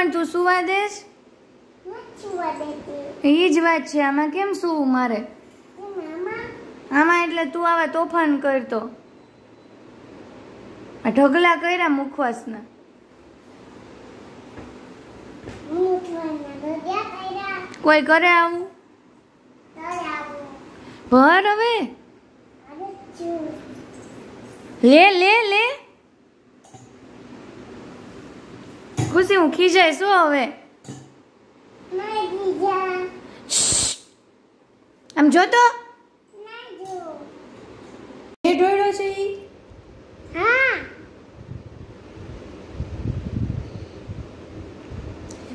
પણ તું સુવા દેશ એ જ વાત છે, આમાં કેમ સુવું મારે? આમાં એટલે તું આવા તોફાન કરતો. આ ઢગલા કર્યા મુખવાસના. કોઈ કરે આવું? ભર હવે. લે લે લે ખુશી હું ખીજાય શું હવે? આમ જોતો એ ઢોળો છે ઈ?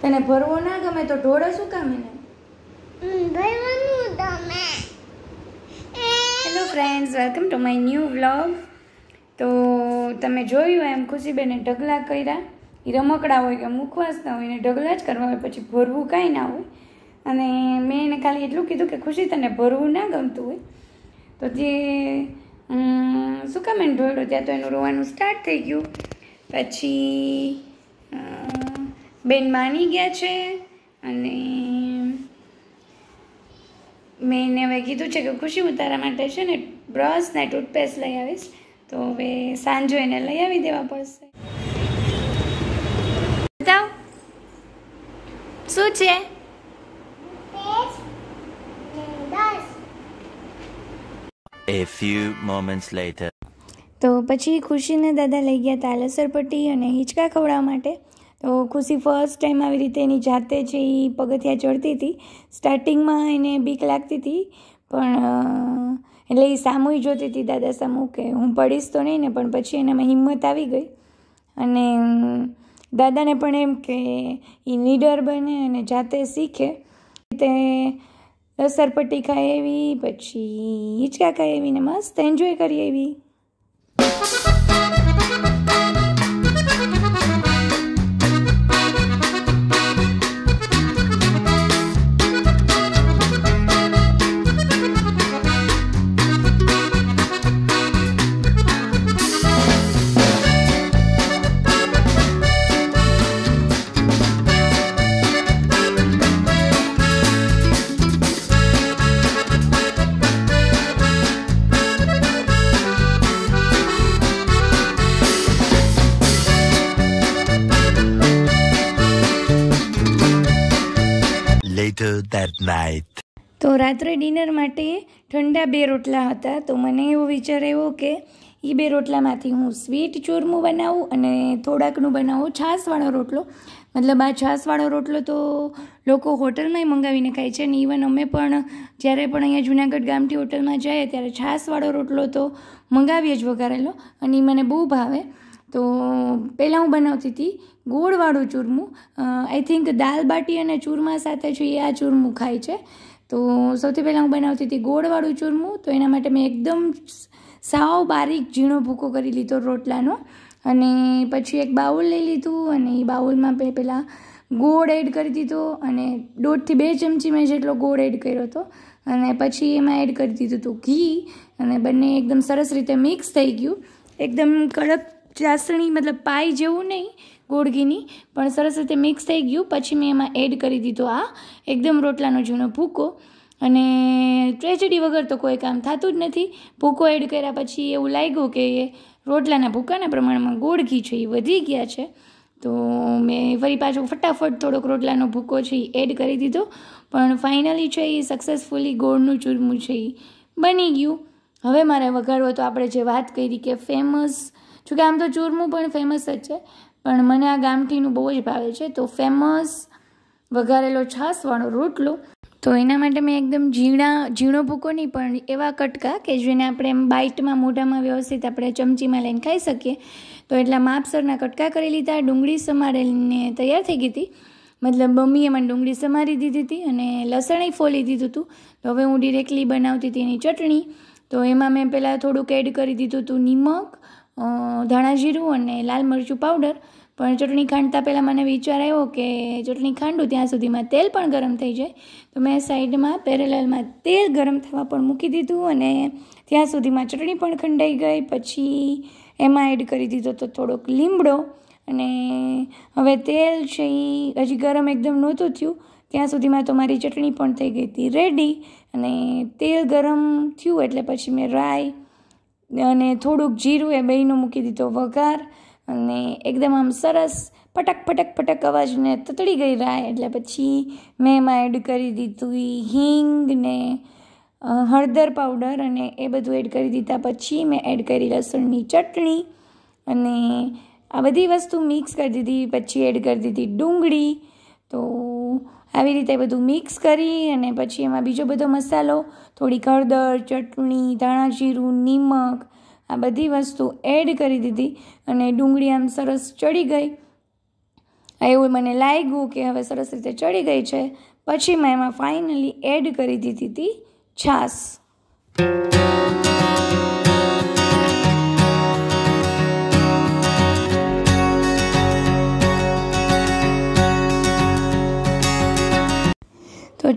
તને ભરવો ના ગમે તો ઢોળો શું કામ એને? Hello friends welcome to my new vlog તો તમે જોયું એમ ખુશીબેને ઢગલા કર્યા? એ રમકડા હોય કે મુખવાસ ના હોય ને ઢગલા જ કરવા હોય, પછી ભરવું કાંઈ ના હોય. અને મેં એને ખાલી એટલું કીધું કે ખુશી તને ભરવું ના ગમતું હોય. તો જે શું કામ એને ઢોળ્યો ત્યાં તો એનું રોવાનું સ્ટાર્ટ થઈ ગયું. પછી બેન માની ગયા છે અને મેં એને હવે કીધું છે કે ખુશી હું તારા માટે છે ને બ્રશ ને ટૂથપેસ્ટ લઈ આવીશ. તો હવે સાંજો એને લઈ આવી દેવા પડશે બતાવ શું છે? A few moments later. તો પછી ખુશીને દાદા લઈ ગયા તાલેસર પટ્ટી અને હિંચકા ખવડાવવા માટે. તો ખુશી ફર્સ્ટ ટાઈમ આવી રીતે એની જાતે છે એ પગથિયા ચડતી હતી. સ્ટાર્ટિંગમાં એને બીક લાગતી હતી. પણ એટલે એ સામુય જોતી હતી દાદા સામુ કે હું પડીશ તો નહીં ને પણ પછી એનામાં હિંમત આવી ગઈ. અને દાદાને પણ એમ કે એ નીડર બને અને જાતે શીખે. તે સરપટ્ટી ખાય એવી પછી હિંચકા ખાય એવી ને મસ્ત એન્જોય કરી એવી તો રાત્રે ડિનર માટે ઠંડા બે રોટલા હતા. તો મને એવો વિચાર એવો કે એ બે રોટલામાંથી હું સ્વીટ ચૂરમું બનાવું અને થોડાકનું બનાવું છાશવાળો રોટલો. મતલબ આ છાશવાળો રોટલો તો લોકો હોટલમાંય મંગાવીને ખાય છે અને ઇવન અમે પણ જ્યારે પણ અહીંયા જુનાગઢ ગામથી હોટલમાં જઈએ ત્યારે છાશવાળો રોટલો તો મંગાવીએ જ વઘારેલો અને એ મને બહુ ભાવે. તો પહેલાં હું બનાવતી હતી ગોળવાળું ચૂરમું. આઈ થિંક દાલ બાટી અને ચૂરમા સાથે છે એ આ ચૂરમું ખાય છે. તો સૌથી પહેલાં હું બનાવતી હતી ગોળવાળું ચૂરમું, તો એના માટે મેં એકદમ સાવ બારીક ઝીણો ભૂકો કરી લીધો રોટલાનો. અને પછી એક બાઉલ લઈ લીધું અને એ બાઉલમાં મેં પહેલાં ગોળ એડ કરી દીધો અને દોઢથી બે ચમચી મેં જેટલો ગોળ એડ કર્યો હતો. અને પછી એમાં એડ કરી દીધું હતું ઘી અને બંને એકદમ સરસ રીતે મિક્સ થઈ ગયું. એકદમ કડક ચાસણી, મતલબ પાઈ જેવું નહીં ગોળ ઘીની. પણ સરસ રીતે મિક્સ થઈ ગયું. પછી મેં એમાં એડ કરી દીધો આ એકદમ રોટલાનો જૂનો ભૂકો. અને ટ્રેજડી વગર તો કોઈ કામ થતું જ નથી. ભૂકો એડ કર્યા પછી એવું લાગ્યું કે રોટલાના ભૂકાના પ્રમાણમાં ગોળ ઘી છે, એ વધી ગયા છે. તો મેં ફરી પાછો ફટાફટ થોડોક રોટલાનો ભૂકો છે, એ એડ કરી દીધો. પણ ફાઇનલી છે, એ સક્સેસફુલી ગોળનું ચૂરમું છે, એ બની ગયું. હવે મારે વઘારવો તો આપણે જે વાત કરી કે ફેમસ જોકે આમ તો ચૂરમું પણ ફેમસ જ છે. પણ મને આ ગામઠીનું બહુ જ ભાવે છે. તો ફેમસ વઘારેલો છાશવાળો રોટલો. તો એના માટે મેં એકદમ ઝીણા, ઝીણો ભૂકો નહીં, પણ એવા કટકા કે જેને આપણે એમ બાઇટમાં મોઢામાં વ્યવસ્થિત આપણે ચમચીમાં લઈને ખાઈ શકીએ. તો એટલા માપસરના કટકા કરી લીધા, ડુંગળી સમારેલીને તૈયાર થઈ ગઈ હતી. મતલબ મમ્મીએ મને ડુંગળી સમારી દીધી હતી અને લસણય ફોલી દીધું હતું. તો હવે હું ડિરેક્ટલી બનાવતી હતી એની ચટણી. તો એમાં મેં પહેલાં થોડુંક એડ કરી દીધું હતું, નિમક ધાણા જીરું અને લાલ મરચું પાવડર પણ ચટણી ખાંડતા પહેલાં મને વિચાર આવ્યો કે ચટણી ખાંડું ત્યાં સુધીમાં તેલ પણ ગરમ થઈ જાય. તો મેં સાઈડમાં પેરેલલમાં તેલ ગરમ થવા પણ મૂકી દીધું અને ત્યાં સુધીમાં ચટણી પણ ખંડાઈ ગઈ. પછી એમાં એડ કરી દીધો તો થોડોક લીમડો અને હવે તેલ છે એ હજી ગરમ એકદમ નહોતું થયું. ત્યાં સુધીમાં તો મારી ચટણી પણ થઈ ગઈ હતી રેડી અને તેલ ગરમ થયું એટલે પછી મેં રાઈ અને થોડુંક જીરું એ બેયનો મૂકી દીધો વઘાર અને એકદમ આમ સરસ પટક પટક પટક અવાજને તતડી ગઈ રાય. એટલે પછી મેં એમાં એડ કરી દીધું હિંગ ને હળદર પાવડર અને એ બધું એડ કરી દીધા પછી મેં એડ કરી લસણની ચટણી અને આ બધી વસ્તુ મિક્સ કરી દીધી. પછી એડ કરી દીધી ડુંગળી. તો આવી રીતે બધું મિક્સ કરી અને પછી એમાં બીજો બધો મસાલો થોડી હળદર, ચટણી, ધાણા જીરું, નિમક, આ બધી વસ્તુ એડ કરી દીધી અને ડુંગળી આમ સરસ ચડી ગઈ. એવું મને લાગ્યું કે હવે સરસ રીતે ચડી ગઈ છે. પછી મેં એમાં ફાઇનલી એડ કરી દીધી હતી છાશ.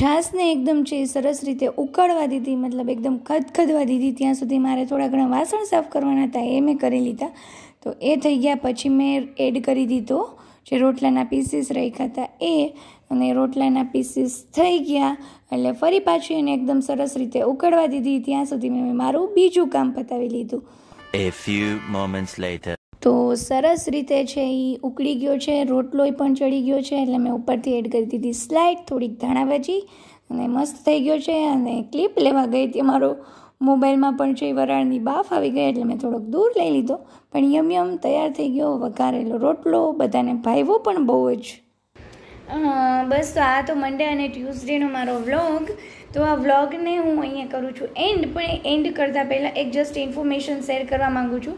છાશને એકદમ છે એ સરસ રીતે ઉકળવા દીધી, મતલબ એકદમ ખદખદવા દીધી. ત્યાં સુધી મારે થોડા ઘણા વાસણ સાફ કરવાના હતા, એ મેં કરી લીધા. તો એ થઈ ગયા, પછી મેં એડ કરી દીધો જે રોટલાના પીસીસ રાખ્યા હતા એ. અને રોટલાના પીસીસ થઈ ગયા, એટલે ફરી પાછી એને એકદમ સરસ રીતે ઉકળવા દીધી. ત્યાં સુધી મેં મારું બીજું કામ પતાવી લીધું. A few moments later. તો સરસ રીતે છે એ ઉકળી ગયો છે રોટલોય પણ ચડી ગયો છે, એટલે મેં ઉપરથી એડ કરી દીધી સ્લાઇડ થોડીક ધાણા ભાજી અને મસ્ત થઈ ગયો છે અને ક્લિપ લેવા ગઈ હતી મારો મોબાઈલમાં પણ છે વરાળની બાફ આવી ગઈ એટલે મેં થોડોક દૂર લઈ લીધો. પણ યમ યમ તૈયાર થઈ ગયો, વઘારેલો રોટલો, બધાને ભાઈવો પણ બહુ જ. બસ તો આ તો મંડે અને ટ્યુઝડેનો મારો વ્લોગ તો આ વ્લોગને હું અહીંયા કરું છું એન્ડ પણ એન્ડ કરતાં પહેલાં એક જસ્ટ ઇન્ફોર્મેશન શેર કરવા માગું છું.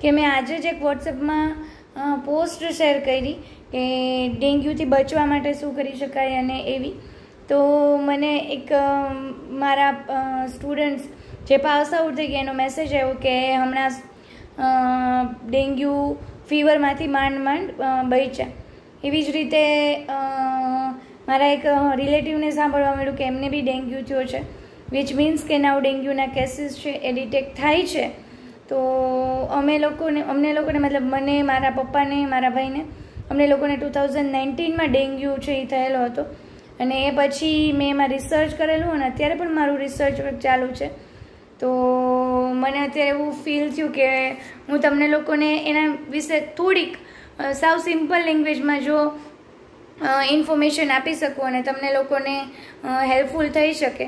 કે મેં આજે જ એક વોટ્સએપમાં પોસ્ટ શેર કરી કે ડેન્ગ્યુથી બચવા માટે શું કરી શકાય અને એવી. તો મને એક મારા સ્ટુડન્ટ્સ જે પાસ આઉટ થઈ ગયા એનો મેસેજ આવ્યો કે હમણાં ડેન્ગ્યુ ફીવરમાંથી માંડ માંડ બચ્યા. એવી જ રીતે મારા એક રિલેટિવને સાંભળવા મળ્યું કે એમને બી ડેન્ગ્યુ થયો છે વિચ મીન્સ કે નાવ ડેન્ગ્યુના કેસીસ છે એ ડિટેક્ટ થાય છે. તો અમે લોકોને, અમને લોકોને મતલબ મને, મારા પપ્પાને, મારા ભાઈને, અમને લોકોને ટુ થાઉઝન્ડ નાઇન્ટીનમાં ડેન્ગ્યુ છે એ થયેલો હતો. અને એ પછી મેં એમાં રિસર્ચ કરેલું અને અત્યારે પણ મારું રિસર્ચ ચાલુ છે. તો મને અત્યારે એવું ફીલ થયું કે હું તમને લોકોને એના વિશે થોડીક સાવ સિમ્પલ લેંગ્વેજમાં જો ઇન્ફોર્મેશન આપી શકું અને તમને લોકોને હેલ્પફુલ થઈ શકે.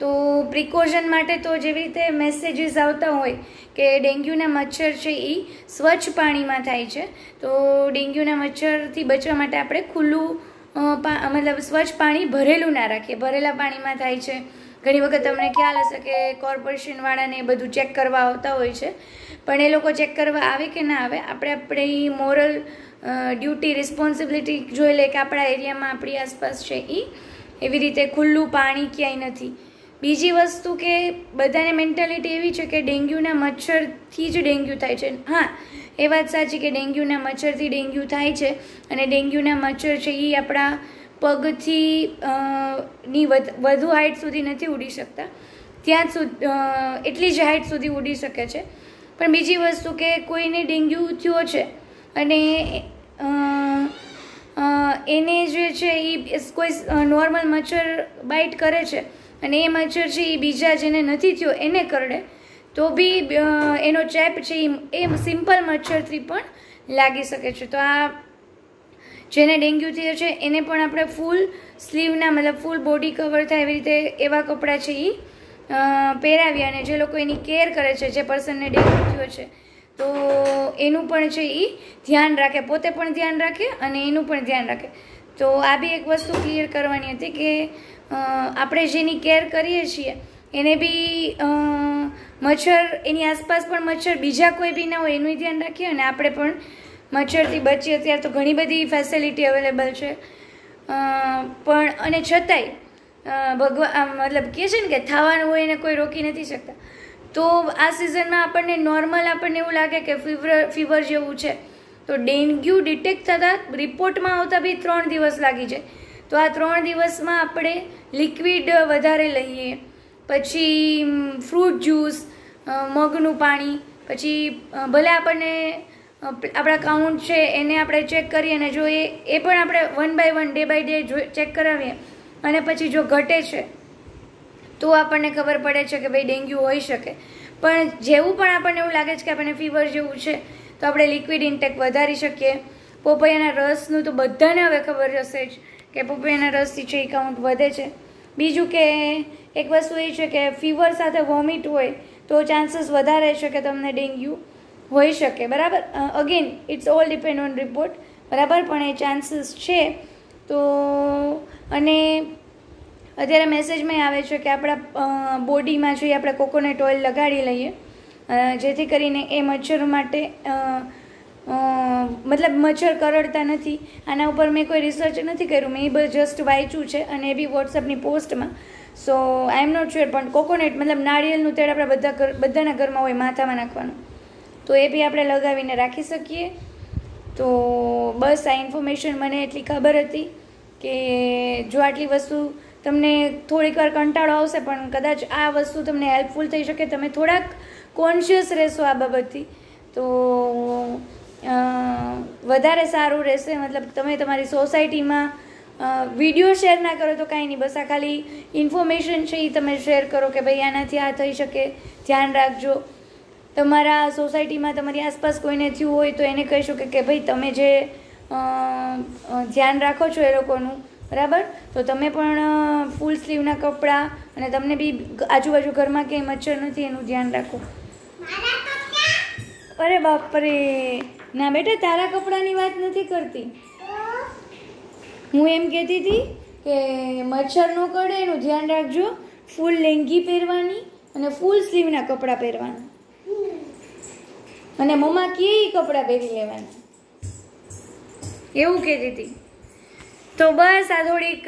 તો પ્રિકોશન માટે તો જેવી રીતે મેસેજીસ આવતા હોય કે ડેન્ગ્યુના મચ્છર છે એ સ્વચ્છ પાણીમાં થાય છે, તો ડેન્ગ્યુના મચ્છરથી બચવા માટે આપણે ખુલ્લું મતલબ સ્વચ્છ પાણી ભરેલું ના રાખીએ. ભરેલા પાણીમાં થાય છે. ઘણી વખત તમને ખ્યાલ હશે કે કોર્પોરેશનવાળાને એ બધું ચેક કરવા આવતા હોય છે. પણ એ લોકો ચેક કરવા આવે કે ના આવે, આપણે આપણી મોરલ ડ્યુટી રિસ્પોન્સિબિલિટી જોઈ લે કે આપણા એરિયામાં આપણી આસપાસ છે એ એવી રીતે ખુલ્લું પાણી ક્યાંય નથી. બીજી વસ્તુ કે બધાને મેન્ટાલિટી એવી છે કે ડેન્ગ્યુના મચ્છરથી જ ડેન્ગ્યુ થાય છે. હા, એ વાત સાચી કે ડેન્ગ્યુના મચ્છરથી ડેન્ગ્યુ થાય છે અને ડેન્ગ્યુના મચ્છર છે એ આપણા પગથી ની વધુ હાઇટ સુધી નથી ઉડી શકતા. ત્યાં સુધી એટલી જ હાઇટ સુધી ઉડી શકે છે. પણ બીજી વસ્તુ કે કોઈને ડેન્ગ્યુ થયો છે અને એને જે છે એ કોઈ નોર્મલ મચ્છર બાઇટ કરે છે અને એ મચ્છર છે એ બીજા જેને નથી થયો એને કરડે, તો બી એનો ચેપ છે એ સિમ્પલ મચ્છરથી પણ લાગી શકે છે. તો આ જેને ડેન્ગ્યુ થયો છે, એને પણ આપણે ફૂલ સ્લીવના મતલબ ફૂલ બોડી કવર થાય એવી રીતે એવા કપડાં છે એ પહેરાવી અને જે લોકો એની કેર કરે છે, જે પર્સનને ડેન્ગ્યુ થયો છે, તો એનું પણ છે એ ધ્યાન રાખે. પોતે પણ ધ્યાન રાખે અને એનું પણ ધ્યાન રાખે. તો આ બી એક વસ્તુ ક્લિયર કરવાની હતી કે આપણે જેની કેર કરીએ છીએ, એને બી મચ્છર, એની આસપાસ પણ મચ્છર બીજા કોઈ બી ના હોય એનું ધ્યાન રાખીએ અને આપણે પણ મચ્છરથી બચીએ. અત્યારે તો ઘણી બધી ફેસિલિટી અવેલેબલ છે. પણ, અને છતાંય ભગવાન મતલબ કહે છે ને કે થવાનું હોય એને કોઈ રોકી નથી શકતા. તો આ સિઝનમાં આપણને નોર્મલ આપણને એવું લાગે કે ફીવર ફીવર જેવું છે. તો ડેન્ગ્યુ ડિટેક્ટ થતાં રિપોર્ટમાં આવતા બી ત્રણ દિવસ લાગી જાય. તો આ ત્રણ દિવસમાં આપણે લિક્વિડ વધારે લઈએ. પછી ફ્રૂટ જ્યુસ મગનું પાણી, પછી ભલે આપણને આપણા કાઉન્ટ છે એને આપણે ચેક કરીએ અને જો એ એ પણ આપણે one by one, day by day check કરાવીએ અને પછી જો ઘટે છે, તો આપણને ખબર પડે છે કે ભાઈ ડેન્ગ્યુ હોઈ શકે. પણ જેવું પણ આપણને એવું લાગે છે કે આપણને ફીવર જેવું છે તો આપણે લિક્વિડ ઇન્ટેક વધારી શકીએ. પોપૈયાના રસનું તો બધાને હવે ખબર હશે જ કે પોપૈયાના રસથી છે એ કાઉન્ટ વધે છે. બીજું કે એક વસ્તુ એ છે કે ફીવર સાથે વોમિટ હોય તો ચાન્સીસ વધારે છે કે તમને ડેન્ગ્યુ હોઈ શકે. બરાબર? Again it's all depend on report બરાબર? પણ એ ચાન્સીસ છે. તો, અને અત્યારે મેસેજમાં આવે છે કે આપણા બોડીમાં જોઈએ આપણે કોકોનટ ઓઇલ લગાડી લઈએ જેથી કરીને એ મચ્છર માટે મતલબ મચ્છર કરડતા નથી. આના ઉપર મેં કોઈ રિસર્ચ નથી કર્યું. મેં એ જસ્ટ વાંચ્યું છે અને એ બી વોટ્સઅપની પોસ્ટમાં. So I am not sure પણ કોકોનટ મતલબ નાળિયેરનું તેલ આપણે બધા ઘર, બધાના ઘરમાં હોય, માથામાં નાખવાનું. તો એ બી આપણે લગાવીને રાખી શકીએ. તો બસ આ ઇન્ફોર્મેશન મને એટલી ખબર હતી કે જો આટલી વસ્તુ તમને થોડીક વાર કંટાળો આવશે, પણ કદાચ આ વસ્તુ તમને હેલ્પફુલ થઈ શકે. તમે થોડાક કોન્શિયસ રહેશો આ બાબતથી. તો વધારે સારું રહેશે. મતલબ તમે તમારી સોસાયટીમાં વીડિયો શેર ના કરો તો કાંઈ નહીં. બસ આ ખાલી ઇન્ફોર્મેશન છે એ તમે શેર કરો કે ભાઈ આનાથી આ થઈ શકે. ધ્યાન રાખજો. તમારા સોસાયટીમાં તમારી આસપાસ કોઈને થયું હોય તો એને કહી શકો કે ભાઈ તમે જે ધ્યાન રાખો છો એ લોકોનું, બરાબર? તો તમે પણ ફૂલ સ્લીવના કપડાં અને તમને બી આજુબાજુ ઘરમાં ક્યાંય મચ્છર નથી, એનું ધ્યાન રાખો. અરે બાપરે. ના બેટા, તારા કપડાની વાત નથી કરતી. હું એમ કહેતી હતી કે મચ્છર ન કરડે એનું ધ્યાન રાખજો. ફૂલ લેંગી પહેરવાની અને ફૂલ સ્લીવના કપડાં પહેરવાના. અને મમ્મા કે કપડાં પહેરી લેવાના. એવું કહેતી હતી. તો બસ, આ થોડીક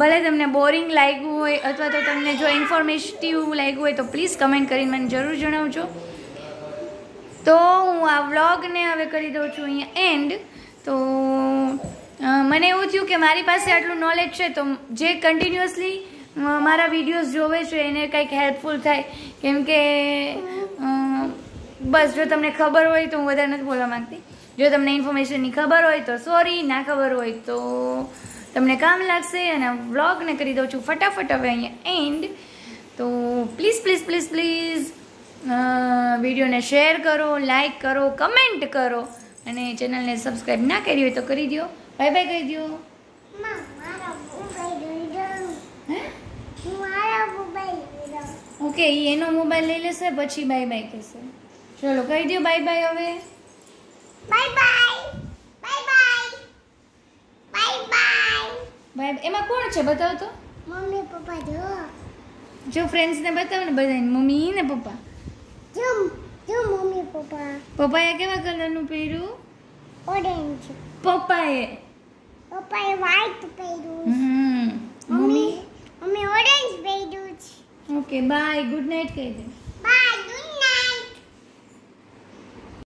ભલે તમને બોરિંગ લાગ્યું હોય અથવા તો તમને જો ઇન્ફોર્મેટિવ લાગ્યું હોય તો પ્લીઝ કમેન્ટ કરીને મને જરૂર જણાવજો. તો હું આ વ્લોગને હવે કરી દઉં છું અહીંયા એન્ડ તો મને એવું થયું કે મારી પાસે આટલું નોલેજ છે તો જે કન્ટિન્યુઅસલી મારા વિડીયોઝ જોવે છે એને કંઈક હેલ્પફુલ થાય. કેમ કે બસ જો તમને ખબર હોય તો હું વધારે નથી બોલવા માંગતી. જો તમને ઇન્ફોર્મેશનની ખબર હોય તો સોરી ના ખબર હોય તો તમને કામ લાગશે અને વ્લોગને કરી દઉં છું ફટાફટ હવે અહીંયા એન્ડ તો પ્લીઝ પ્લીઝ પ્લીઝ પ્લીઝ વિડીયોને શેર કરો લાઈક કરો કમેન્ટ કરો અને ચેનલને સબસ્ક્રાઈબ ના કરી હોય તો કરી દો બાય બાય કહી દો ઓકે એનો મોબાઈલ લઈ લેશે પછી બાય બાય કહેશે. ચલો કહી દો બાય બાય હવે. Bye bye bye bye bye bye bye એમાં કોણ છે? બતાવો તો. મમ્મી પપ્પા જો. જો ફ્રેન્ડ્સને બતાવો ને બધાને. મમ્મી ને પપ્પા. જો જો મમ્મી પપ્પા. પપ્પાએ કેવા કલરનું પહેર્યું? ઓરેન્જ પપ્પાએ. પપ્પાએ વ્હાઈટ પહેર્યું. હમ. Mummy mummy? ઓરેન્જ પહેર્યું છે. ઓકે બાય ગુડ નાઇટ કહી દે.